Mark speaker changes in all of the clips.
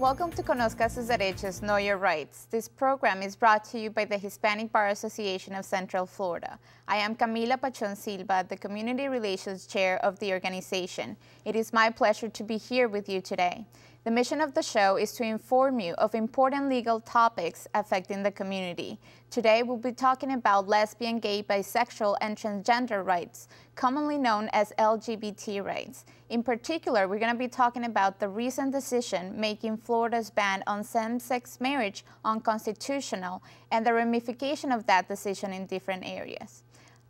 Speaker 1: Welcome to Conozca sus derechos, Know Your Rights. This program is brought to you by the Hispanic Bar Association of Central Florida. I am Camila Pachon Silva, the Community Relations Chair of the organization. It is my pleasure to be here with you today. The mission of the show is to inform you of important legal topics affecting the community. Today, we'll be talking about lesbian, gay, bisexual, and transgender rights, commonly known as LGBT rights. In particular, we're going to be talking about the recent decision making Florida's ban on same-sex marriage unconstitutional and the ramification of that decision in different areas.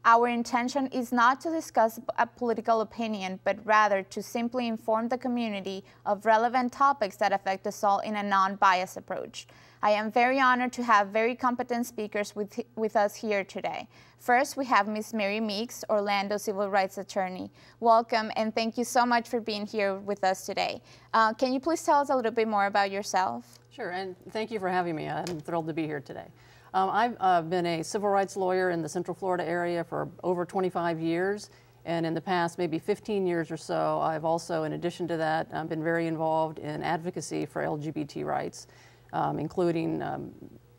Speaker 1: Our intention is not to discuss a political opinion, but rather to simply inform the community of relevant topics that affect us all in a non-biased approach. I am very honored to have very competent speakers with, with us here today. First, we have Ms. Mary Meeks, Orlando Civil Rights Attorney. Welcome, and thank you so much for being here with us today. Uh, can you please tell us a little bit more about yourself?
Speaker 2: Sure, and thank you for having me. I'm thrilled to be here today. Um, I've uh, been a civil rights lawyer in the Central Florida area for over 25 years. And in the past maybe 15 years or so, I've also, in addition to that, um, been very involved in advocacy for LGBT rights, um, including um,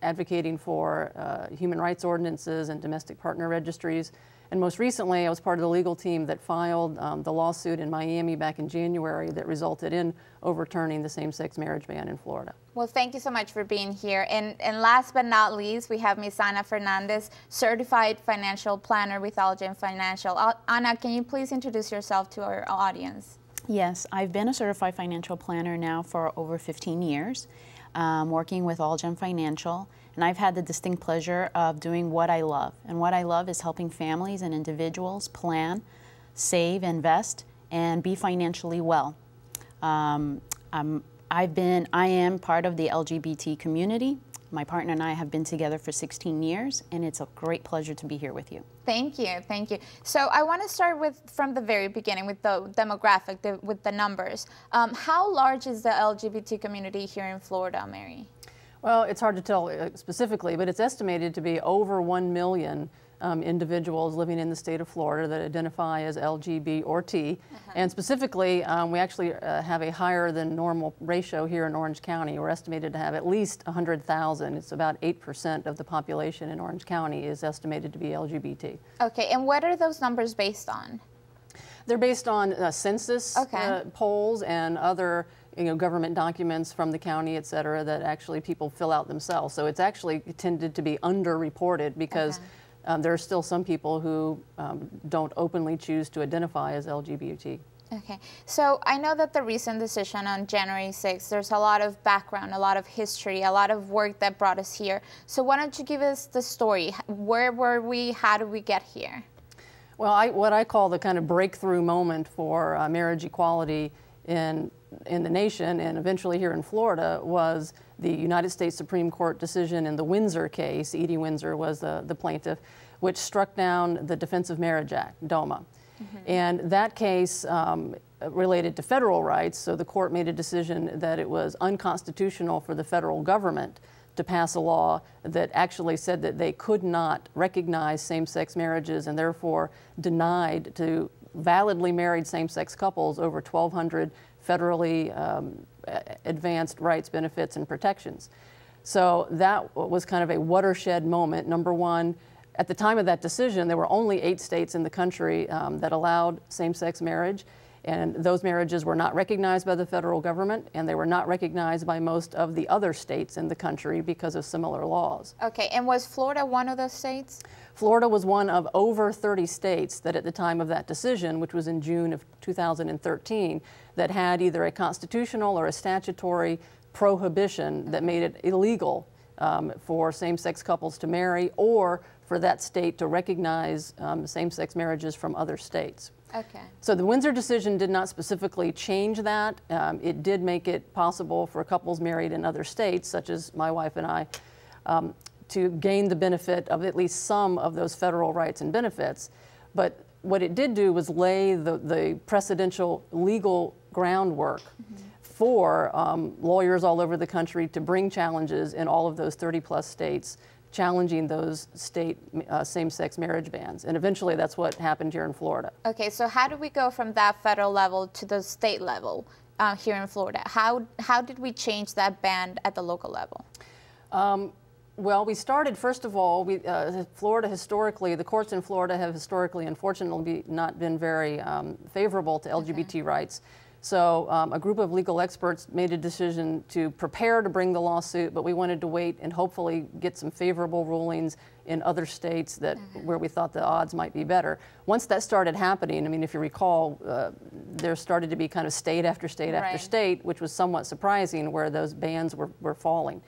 Speaker 2: advocating for uh, human rights ordinances and domestic partner registries, and most recently, I was part of the legal team that filed um, the lawsuit in Miami back in January that resulted in overturning the same-sex marriage ban in Florida.
Speaker 1: Well, thank you so much for being here. And, and last but not least, we have Ms. Ana Fernandez, Certified Financial Planner with Algen Financial. Ana, can you please introduce yourself to our audience?
Speaker 3: Yes, I've been a certified financial planner now for over 15 years, um, working with Algen Financial. And I've had the distinct pleasure of doing what I love. And what I love is helping families and individuals plan, save, invest, and be financially well. Um, I've been, I am part of the LGBT community. My partner and I have been together for 16 years, and it's a great pleasure to be here with you.
Speaker 1: Thank you, thank you. So I want to start with from the very beginning with the demographic, the, with the numbers. Um, how large is the LGBT community here in Florida, Mary?
Speaker 2: Well, it's hard to tell uh, specifically, but it's estimated to be over 1 million um, individuals living in the state of Florida that identify as LGB or T. Uh -huh. And specifically, um, we actually uh, have a higher than normal ratio here in Orange County. We're estimated to have at least 100,000. It's about 8% of the population in Orange County is estimated to be LGBT.
Speaker 1: Okay, and what are those numbers based on?
Speaker 2: They're based on uh, census okay. uh, polls and other you know, government documents from the county, et cetera, that actually people fill out themselves. So it's actually tended to be underreported because okay. Um, there are still some people who um, don't openly choose to identify as LGBT.
Speaker 1: Okay, so I know that the recent decision on January 6th, there's a lot of background, a lot of history, a lot of work that brought us here. So why don't you give us the story? Where were we? How did we get here?
Speaker 2: Well, I, what I call the kind of breakthrough moment for uh, marriage equality in in the nation and eventually here in Florida was the United States Supreme Court decision in the Windsor case. Edie Windsor was the, the plaintiff, which struck down the Defense of Marriage Act, DOMA. Mm -hmm. And that case um, related to federal rights, so the court made a decision that it was unconstitutional for the federal government to pass a law that actually said that they could not recognize same-sex marriages and therefore denied to validly married same-sex couples over 1,200 federally um, advanced rights, benefits, and protections. So that was kind of a watershed moment. Number one, at the time of that decision, there were only eight states in the country um, that allowed same-sex marriage. And those marriages were not recognized by the federal government, and they were not recognized by most of the other states in the country because of similar laws.
Speaker 1: Okay, and was Florida one of those states?
Speaker 2: Florida was one of over 30 states that at the time of that decision, which was in June of 2013, that had either a constitutional or a statutory prohibition that made it illegal um, for same-sex couples to marry or for that state to recognize um, same-sex marriages from other states.
Speaker 1: Okay.
Speaker 2: So the Windsor decision did not specifically change that. Um, it did make it possible for couples married in other states, such as my wife and I, um, to gain the benefit of at least some of those federal rights and benefits. But what it did do was lay the, the precedential legal groundwork mm -hmm. for um, lawyers all over the country to bring challenges in all of those 30 plus states challenging those state uh, same-sex marriage bans. And eventually that's what happened here in Florida.
Speaker 1: Okay, so how do we go from that federal level to the state level? uh, here in Florida. How, how did we change that ban at the local level?
Speaker 2: Um, well, we started, first of all, we, uh, Florida historically, the courts in Florida have historically, unfortunately, not been very um, favorable to LGBT okay. rights. So um, a group of legal experts made a decision to prepare to bring the lawsuit, but we wanted to wait and hopefully get some favorable rulings in other states that mm -hmm. where we thought the odds might be better. Once that started happening, I mean, if you recall, uh, there started to be kind of state after state right. after state, which was somewhat surprising, where those bans were, were falling.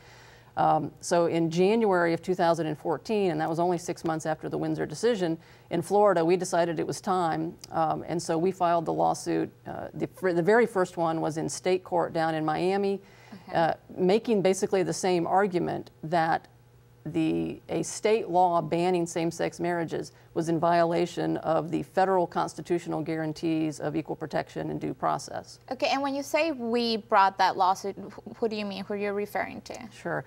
Speaker 2: Um, so in January of 2014, and that was only six months after the Windsor decision, in Florida, we decided it was time, um, and so we filed the lawsuit. Uh, the, the, very first one was in state court down in Miami, okay. uh, making basically the same argument that the, a state law banning same-sex marriages was in violation of the federal constitutional guarantees of equal protection and due process.
Speaker 1: Okay, and when you say we brought that lawsuit, who do you mean, who you're referring to?
Speaker 2: Sure.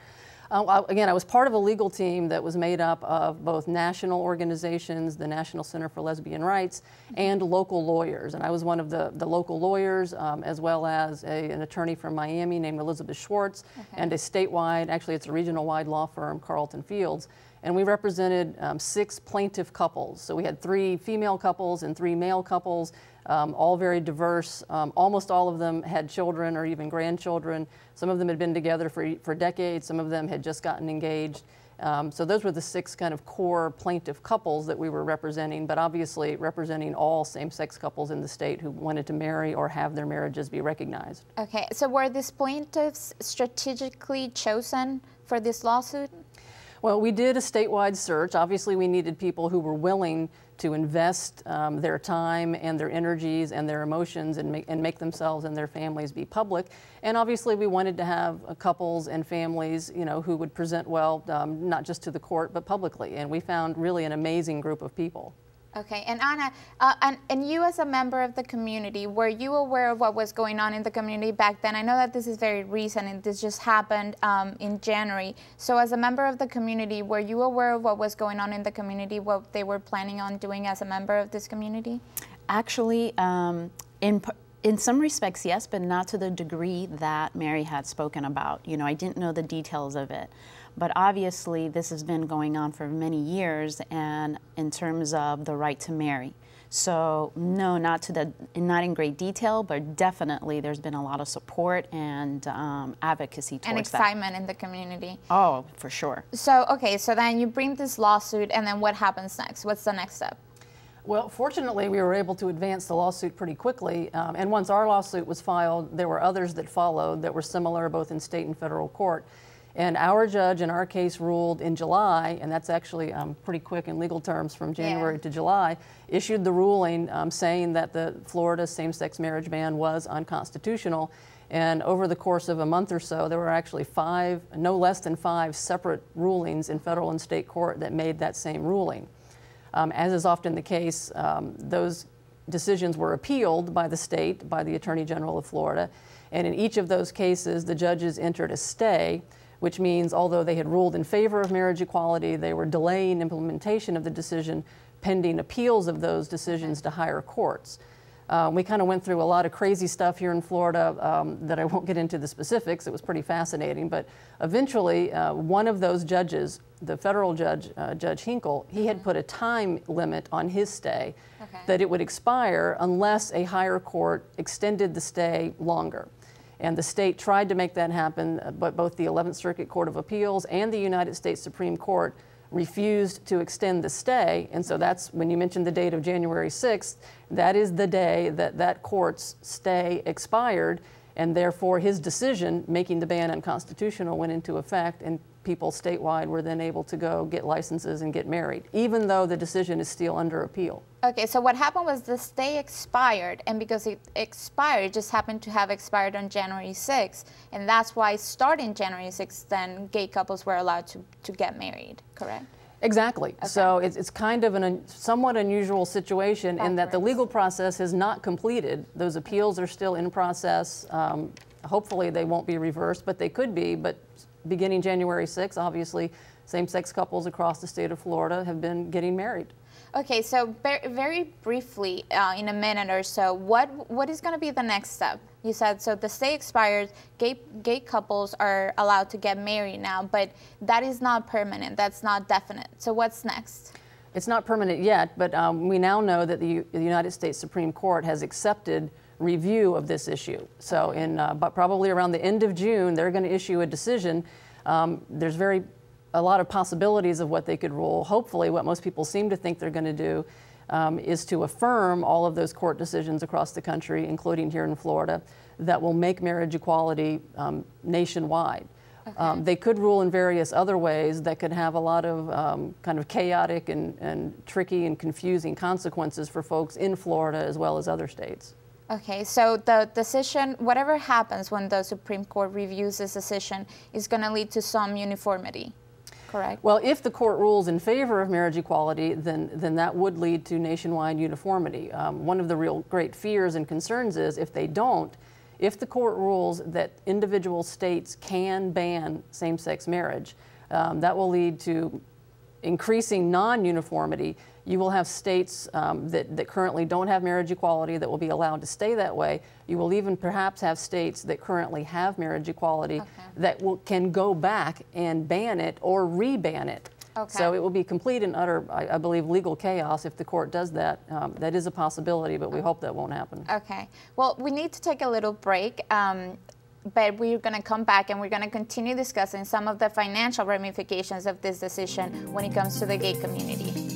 Speaker 2: Uh, again, I was part of a legal team that was made up of both national organizations, the National Center for Lesbian Rights, and local lawyers. And I was one of the, the local lawyers, um, as well as a, an attorney from Miami named Elizabeth Schwartz, okay. and a statewide, actually it's a regional-wide law firm, Carlton Fields. And we represented um, six plaintiff couples. So we had three female couples and three male couples um, all very diverse. Um, almost all of them had children or even grandchildren. Some of them had been together for, for decades. Some of them had just gotten engaged. Um, so those were the six kind of core plaintiff couples that we were representing, but obviously representing all same-sex couples in the state who wanted to marry or have their marriages be recognized.
Speaker 1: Okay, so were these plaintiffs strategically chosen for this lawsuit?
Speaker 2: Well, we did a statewide search. Obviously, we needed people who were willing to invest um, their time and their energies and their emotions and make, and make themselves and their families be public. And obviously, we wanted to have uh, couples and families, you know, who would present well, um, not just to the court, but publicly. And we found really an amazing group of people.
Speaker 1: Okay, and Anna, uh, and, and you as a member of the community, were you aware of what was going on in the community back then? I know that this is very recent and this just happened um, in January. So as a member of the community, were you aware of what was going on in the community, what they were planning on doing as a member of this community?
Speaker 3: Actually, um, in in some respects, yes, but not to the degree that Mary had spoken about. You know, I didn't know the details of it. But obviously, this has been going on for many years, and in terms of the right to marry. So no, not to the not in great detail, but definitely there's been a lot of support and um, advocacy towards
Speaker 1: and excitement that. in the community.
Speaker 3: Oh, for sure.
Speaker 1: So okay, so then you bring this lawsuit, and then what happens next? What's the next step?
Speaker 2: Well, fortunately, we were able to advance the lawsuit pretty quickly. Um, and once our lawsuit was filed, there were others that followed that were similar both in state and federal court. And our judge in our case ruled in July, and that's actually um, pretty quick in legal terms from January yeah. to July, issued the ruling um, saying that the Florida same sex marriage ban was unconstitutional. And over the course of a month or so, there were actually five, no less than five separate rulings in federal and state court that made that same ruling. Um, as is often the case, um, those decisions were appealed by the state, by the Attorney General of Florida. And in each of those cases, the judges entered a stay which means although they had ruled in favor of marriage equality, they were delaying implementation of the decision pending appeals of those decisions to higher courts. Um, we kind of went through a lot of crazy stuff here in Florida um, that I won't get into the specifics. It was pretty fascinating. But eventually, uh, one of those judges, the federal judge, uh, Judge Hinkle, he had put a time limit on his stay okay. that it would expire unless a higher court extended the stay longer. And the state tried to make that happen, uh, but both the 11th Circuit Court of Appeals and the United States Supreme Court refused to extend the stay. And so that's when you mentioned the date of January 6th, that is the day that that court's stay expired. And therefore, his decision making the ban unconstitutional went into effect, and people statewide were then able to go get licenses and get married, even though the decision is still under appeal.
Speaker 1: Okay, so what happened was the stay expired, and because it expired, it just happened to have expired on January 6th, and that's why starting January 6th, then gay couples were allowed to, to get married, correct?
Speaker 2: Exactly. Okay. So it's, it's kind of a un, somewhat unusual situation Backwards. in that the legal process has not completed. Those appeals are still in process. Um, hopefully they won't be reversed, but they could be. But beginning January 6th, obviously, same-sex couples across the state of Florida have been getting married.
Speaker 1: Okay, so very briefly, uh, in a minute or so, what what is going to be the next step? You said so. The stay expires. Gay gay couples are allowed to get married now, but that is not permanent. That's not definite. So what's next?
Speaker 2: It's not permanent yet, but um, we now know that the, the, United States Supreme Court has accepted review of this issue. So in uh, but probably around the end of June, they're going to issue a decision. Um, there's very a lot of possibilities of what they could rule. Hopefully, what most people seem to think they're going to do um, is to affirm all of those court decisions across the country, including here in Florida, that will make marriage equality um, nationwide. Okay. Um, they could rule in various other ways that could have a lot of um, kind of chaotic and, and tricky and confusing consequences for folks in Florida as well as other states.
Speaker 1: Okay, so the decision, whatever happens when the Supreme Court reviews this decision, is going to lead to some uniformity correct?
Speaker 2: Well, if the court rules in favor of marriage equality, then, then that would lead to nationwide uniformity. Um, one of the real great fears and concerns is if they don't, if the court rules that individual states can ban same sex marriage, um, that will lead to increasing non uniformity you will have states um, that, that currently don't have marriage equality that will be allowed to stay that way. You will even perhaps have states that currently have marriage equality okay. that will, can go back and ban it or reban it. Okay. So it will be complete and utter, I, I, believe, legal chaos if the court does that. Um, that is a possibility, but we hope that won't happen.
Speaker 1: Okay. Well, we need to take a little break. Um, but we're going to come back and we're going to continue discussing some of the financial ramifications of this decision when it comes to the gay community.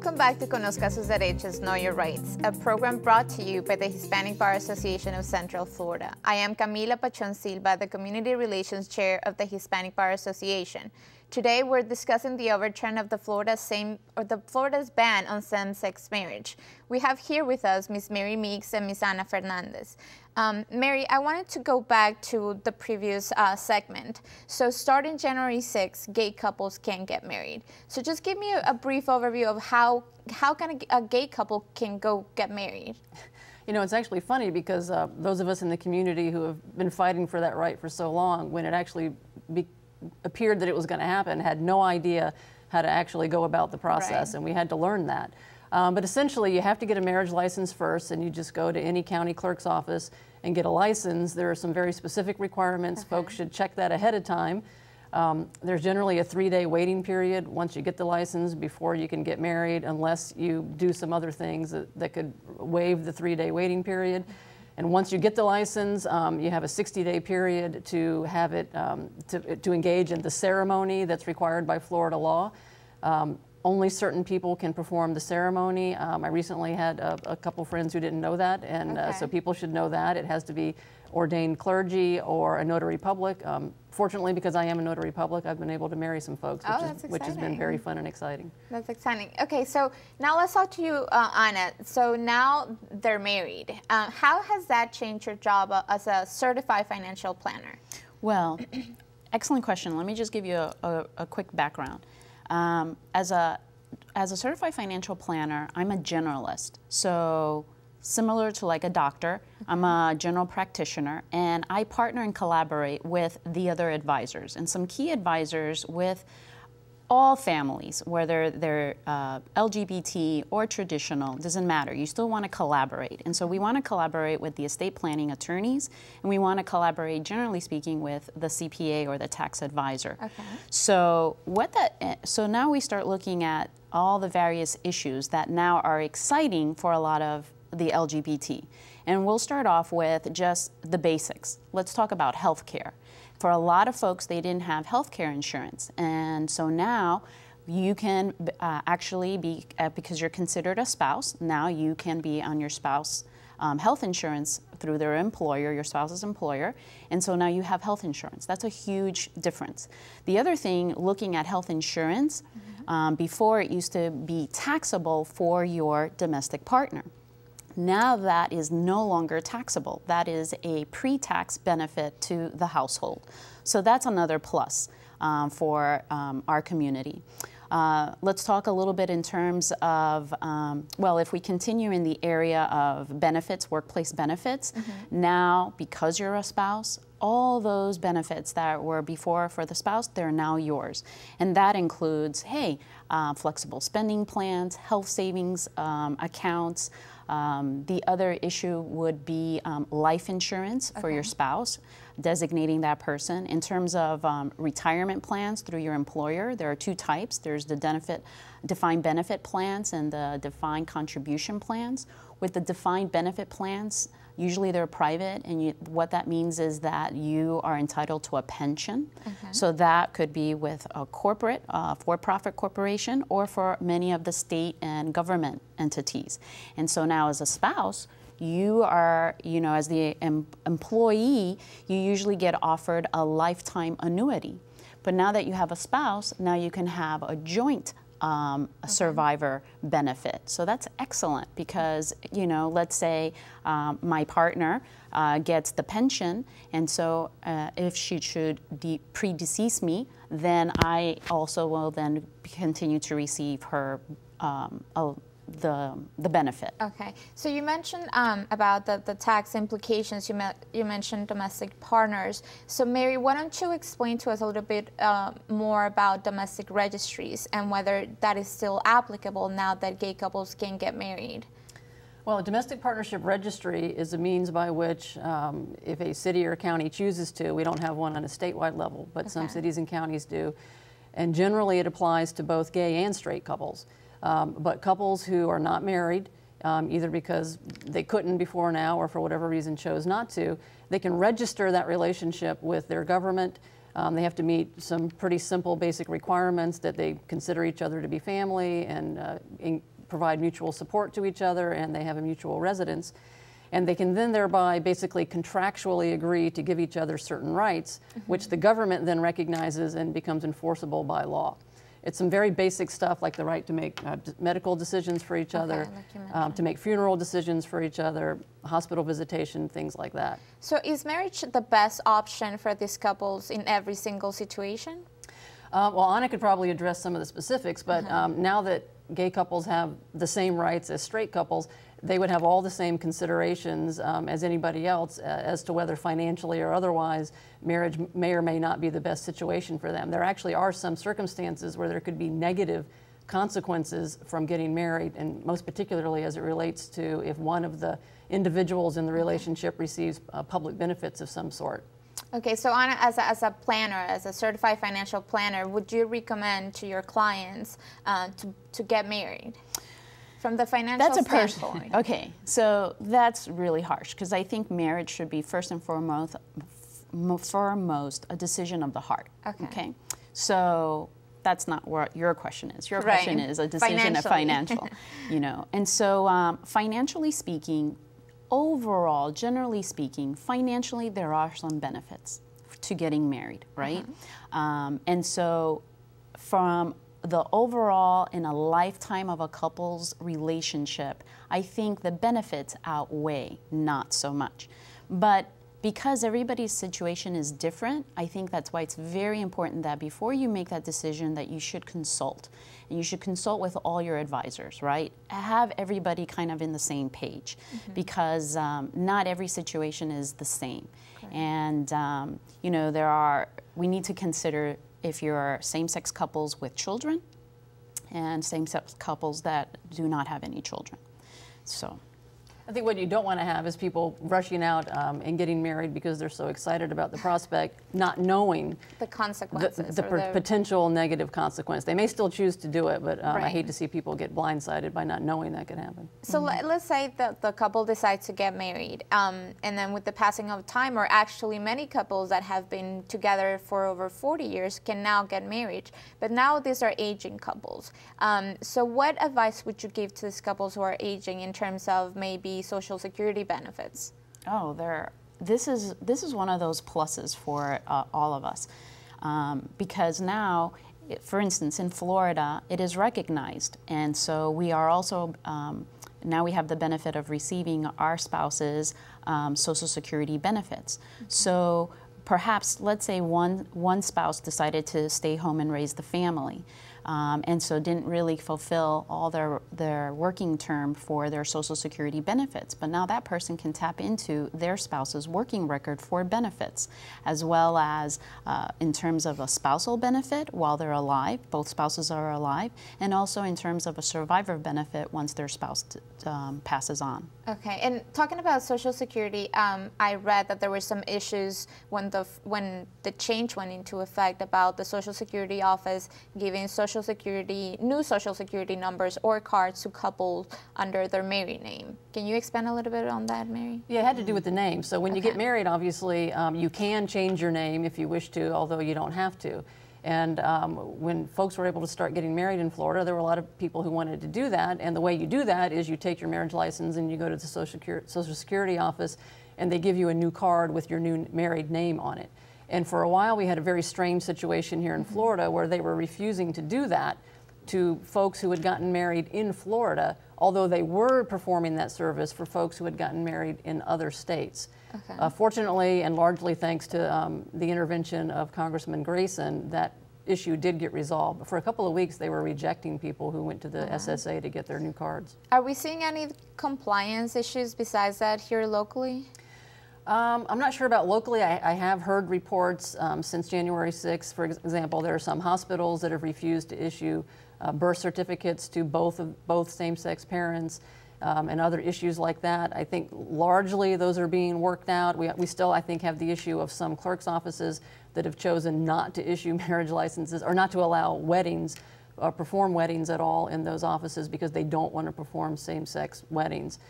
Speaker 1: Welcome back to Conozca sus derechos, Know Your Rights, a program brought to you by the Hispanic Bar Association of Central Florida. I am Camila Pachon Silva, the Community Relations Chair of the Hispanic Bar Association. Today, we're discussing the overturn of the Florida same or the Florida's ban on same-sex marriage. We have here with us Ms. Mary Meeks and Ms. Ana Fernandez. Um, Mary, I wanted to go back to the previous uh, segment. So, starting January 6, gay couples can get married. So, just give me a, a brief overview of how how can a, a, gay couple can go get married.
Speaker 2: You know, it's actually funny because uh, those of us in the community who have been fighting for that right for so long, when it actually be appeared that it was going to happen had no idea how to actually go about the process, right. and we had to learn that. Um, but essentially, you have to get a marriage license first, and you just go to any county clerk's office and get a license. There are some very specific requirements. Okay. Folks should check that ahead of time. Um, there's generally a three-day waiting period once you get the license before you can get married, unless you do some other things that, that could waive the three-day waiting period. And once you get the license, um, you have a 60-day period to have it um, to, to engage in the ceremony that's required by Florida law. Um, only certain people can perform the ceremony. Um, I recently had a, a, couple friends who didn't know that, and okay. uh, so people should know that. It has to be ordained clergy or a notary public. Um, fortunately, because I am a notary public, I've been able to marry some folks, which,
Speaker 1: oh,
Speaker 2: is, which has been very fun and exciting.
Speaker 1: That's exciting. Okay, so now let's talk to you, uh, Ana. So now they're married. Uh, how has that changed your job uh, as a certified financial planner?
Speaker 3: Well, excellent question. Let me just give you a, a, a quick background. Um, as a as a certified financial planner, I'm a generalist. So similar to like a doctor. I'm a general practitioner and I partner and collaborate with the other advisors and some key advisors with all families, whether they're uh, LGBT or traditional, doesn't matter. You still want to collaborate. And so we want to collaborate with the estate planning attorneys, and we want to collaborate, generally speaking, with the CPA or the tax advisor. Okay. So what that, eh, so now we start looking at all the various issues that now are exciting for a lot of the LGBT. And we'll start off with just the basics. Let's talk about health care. For a lot of folks, they didn't have health care insurance. And so now you can uh, actually be, uh, because you're considered a spouse, now you can be on your spouse um, health insurance through their employer, your spouse's employer, and so now you have health insurance. That's a huge difference. The other thing, looking at health insurance, mm -hmm. um, before it used to be taxable for your domestic partner. Now that is no longer taxable. That is a pre tax benefit to the household. So that's another plus um, for um, our community. Uh, let's talk a little bit in terms of, um, well, if we continue in the area of benefits, workplace benefits, mm-hmm. now because you're a spouse, all those benefits that were before for the spouse, they're now yours. And that includes, hey, uh, flexible spending plans, health savings um, accounts. Um, the other issue would be um, life insurance for your spouse designating that person. In terms of um, retirement plans through your employer, there are two types. There's the benefit, defined benefit plans and the defined contribution plans. With the defined benefit plans, usually they're private, and you, what that means is that you are entitled to a pension. So that could be with a corporate, uh, for-profit corporation, or for many of the state and government entities. And so now as a spouse, you are, you know, as the em employee, you usually get offered a lifetime annuity. But now that you have a spouse, now you can have a joint um, a okay. survivor benefit. So that's excellent because, you know, let's say um, my partner uh, gets the pension, and so uh, if she should predecease me, then I also will then continue to receive her um, a, the, the benefit.
Speaker 1: Okay, so you mentioned um, about the, the tax implications, you, you mentioned domestic partners. So Mary, why don't you explain to us a little bit uh, more about domestic registries and whether that is still applicable now that gay couples can get married?
Speaker 2: Well, a domestic partnership registry is a means by which, um, if a city or county chooses to, we don't have one on a statewide level, but okay. some cities and counties do, and generally it applies to both gay and straight couples. Um, but couples who are not married, um, either because they couldn't before now or for whatever reason chose not to, they can register that relationship with their government. Um, they have to meet some pretty simple basic requirements that they consider each other to be family and uh, provide mutual support to each other and they have a mutual residence. And they can then thereby basically contractually agree to give each other certain rights, mm -hmm. which the government then recognizes and becomes enforceable by law. It's some very basic stuff like the right to make uh, medical decisions for each okay, other, like um, to make funeral decisions for each other, hospital visitation, things like that.
Speaker 1: So is marriage the best option for these couples in every single situation?
Speaker 2: Uh, well, Anna could probably address some of the specifics, but uh -huh. um, now that gay couples have the same rights as straight couples, they would have all the same considerations um, as anybody else uh, as to whether financially or otherwise marriage may or may not be the best situation for them. There actually are some circumstances where there could be negative consequences from getting married, and most particularly as it relates to if one of the individuals in the relationship receives uh, public benefits of some sort.
Speaker 1: Okay, so Anna, as a, as a planner, as a certified financial planner, would you recommend to your clients uh, to, to get married? From the financial
Speaker 3: that's a
Speaker 1: standpoint.
Speaker 3: okay, so that's really harsh because I think marriage should be first and foremost, foremost a decision of the heart. Okay. okay? So that's not what your question is. Your question right. is a decision of financial, you know. And so um, financially speaking, overall, generally speaking, financially there are some benefits to getting married, right? Uh -huh. um, and so from the overall in a lifetime of a couple's relationship, I think the benefits outweigh not so much. But because everybody's situation is different, I think that's why it's very important that before you make that decision that you should consult. And you should consult with all your advisors, right? Have everybody kind of in the same page mm -hmm. because um, not every situation is the same. Okay. And, um, you know, there are, we need to consider if you're same-sex couples with children and same-sex couples that do not have any children. So.
Speaker 2: I think what you don't want to have is people rushing out um, and getting married because they're so excited about the prospect, not knowing
Speaker 1: the consequences,
Speaker 2: the, the, the potential negative consequence. They may still choose to do it, but um, right. I hate to see people get blindsided by not knowing that could happen.
Speaker 1: So mm -hmm. let's say that the couple decides to get married, um, and then with the passing of time, or actually many couples that have been together for over 40 years can now get married, but now these are aging couples. Um, so what advice would you give to these couples who are aging in terms of maybe Social Security benefits?
Speaker 3: Oh, there. This is this is one of those pluses for uh, all of us, um, because now, for instance, in Florida, it is recognized, and so we are also. Um, now we have the benefit of receiving our spouse's um, Social Security benefits. Mm-hmm. So perhaps, let's say one, one spouse decided to stay home and raise the family um, and so didn't really fulfill all their, their working term for their Social Security benefits. But now that person can tap into their spouse's working record for benefits, as well as uh, in terms of a spousal benefit while they're alive, both spouses are alive, and also in terms of a survivor benefit once their spouse um, passes on.
Speaker 1: Okay, and talking about Social Security, um, I read that there were some issues when the when the change went into effect about the Social Security office giving Social Security new Social Security numbers or cards to couples under their married name. Can you expand a little bit on that, Mary?
Speaker 2: Yeah, it had to do with the name. So when okay. you get married, obviously, um, you can change your name if you wish to, although you don't have to. And um, when folks were able to start getting married in Florida, there were a lot of people who wanted to do that. And the way you do that is you take your marriage license and you go to the Social Security, Social Security office and they give you a new card with your new married name on it. And for a while, we had a very strange situation here in. Florida where they were refusing to do that to folks who had gotten married in Florida, although they were performing that service for folks who had gotten married in other states. Okay. Uh, fortunately, and largely thanks to um, the intervention of Congressman Grayson, that issue did get resolved. But for a couple of weeks, they were rejecting people who went to the uh-huh. SSA to get their new cards.
Speaker 1: Are we seeing any compliance issues besides that here locally?
Speaker 2: Um, I'm not sure about locally. I, I have heard reports um, since January 6th. For example, there are some hospitals that have refused to issue uh, birth certificates to both of both same-sex parents um, and other issues like that. I think largely those are being worked out. We, we still, I think, have the issue of some clerk's offices that have chosen not to issue marriage licenses or not to allow weddings or uh, perform weddings at all in those offices because they don't want to perform same-sex weddings.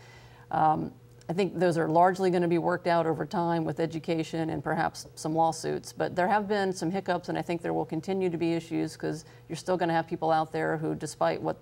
Speaker 2: Um, I think those are largely going to be worked out over time with education and perhaps some lawsuits. But there have been some hiccups, and I think there will continue to be issues because you're still going to have people out there who, despite what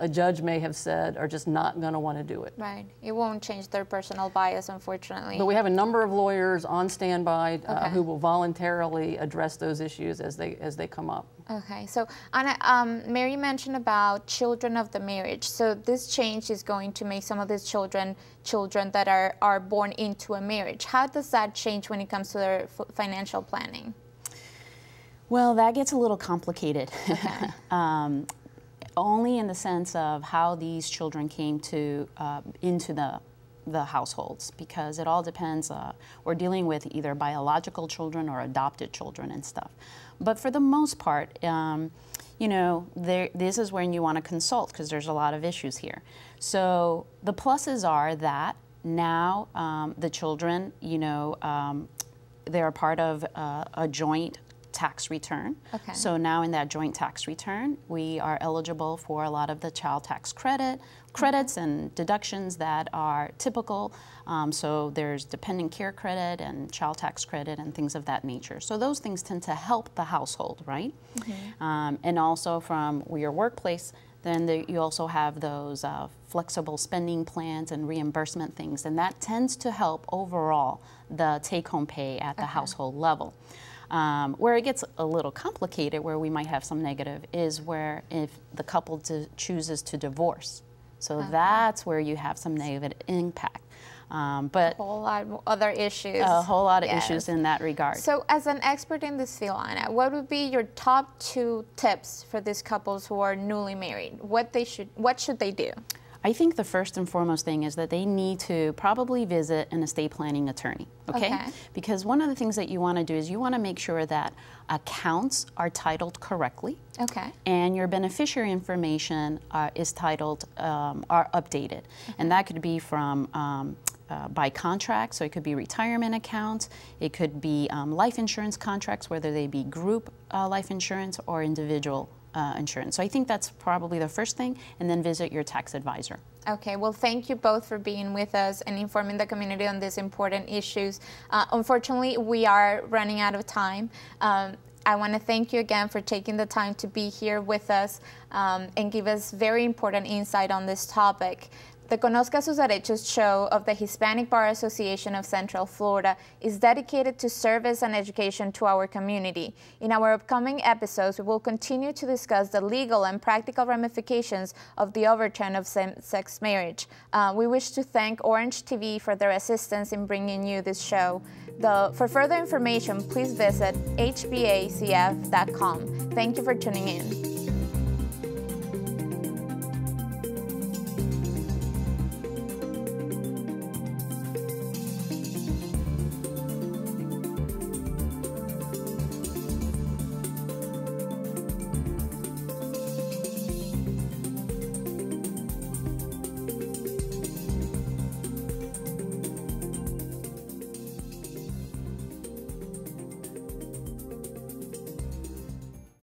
Speaker 2: a judge may have said are just not going to want to do it.
Speaker 1: Right. It won't change their personal bias, unfortunately.
Speaker 2: But we have a number of lawyers on standby uh, okay. who will voluntarily address those issues as they as they come up.
Speaker 1: Okay. So, Anna, um, Mary mentioned about children of the marriage. So this change is going to make some of these children children that are are born into a marriage. How does that change when it comes to their financial planning?
Speaker 3: Well, that gets a little complicated. Okay. um, only in the sense of how these children came to uh, into the the households because it all depends. Uh, we're dealing with either biological children or adopted children and stuff. But for the most part, um, you know, there, this is when you want to consult because there's a lot of issues here. So the pluses are that now um, the children, you know, um, they're part of uh, a joint tax return. Okay. So now in that joint tax return, we are eligible for a lot of the child tax credit, credits okay. and deductions that are typical. Um, so there's dependent care credit and child tax credit and things of that nature. So those things tend to help the household, right? Mm -hmm. um, and also from your workplace, then the, you also have those uh, flexible spending plans and reimbursement things, and that tends to help overall the take-home pay at the okay. household level. Um, where it gets a little complicated, where we might have some negative, is where if the couple chooses to divorce. So uh -huh. that's where you have some negative impact. Um, but
Speaker 1: a whole lot of other issues.
Speaker 3: A whole lot of yes. issues in that regard.
Speaker 1: So, as an expert in this field, Anna, what would be your top two tips for these couples who are newly married? What they should, what should they do?
Speaker 3: I think the first and foremost thing is that they need to probably visit an estate planning attorney, okay? okay. Because one of the things that you want to do is you want to make sure that accounts are titled correctly.
Speaker 1: Okay.
Speaker 3: And your beneficiary information uh, is titled, um, are updated. Okay. And that could be from um, uh, by contract, so it could be retirement accounts, it could be um, life insurance contracts, whether they be group uh, life insurance or individual uh, insurance. So I think that's probably the first thing, and then visit your tax advisor.
Speaker 1: Okay, well, thank you both for being with us and informing the community on these important issues. Uh, unfortunately, we are running out of time. Um, I want to thank you again for taking the time to be here with us um, and give us very important insight on this topic. The Conozca sus Derechos show of the Hispanic Bar Association of Central Florida is dedicated to service and education to our community. In our upcoming episodes, we will continue to discuss the legal and practical ramifications of the overturn of same-sex marriage. Uh, we wish to thank Orange TV for their assistance in bringing you this show. The, for further information, please visit hbacf.com. Thank you for tuning in.